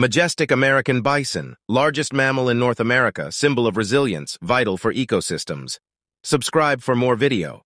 Majestic American bison, largest mammal in North America, symbol of resilience, vital for ecosystems. Subscribe for more video.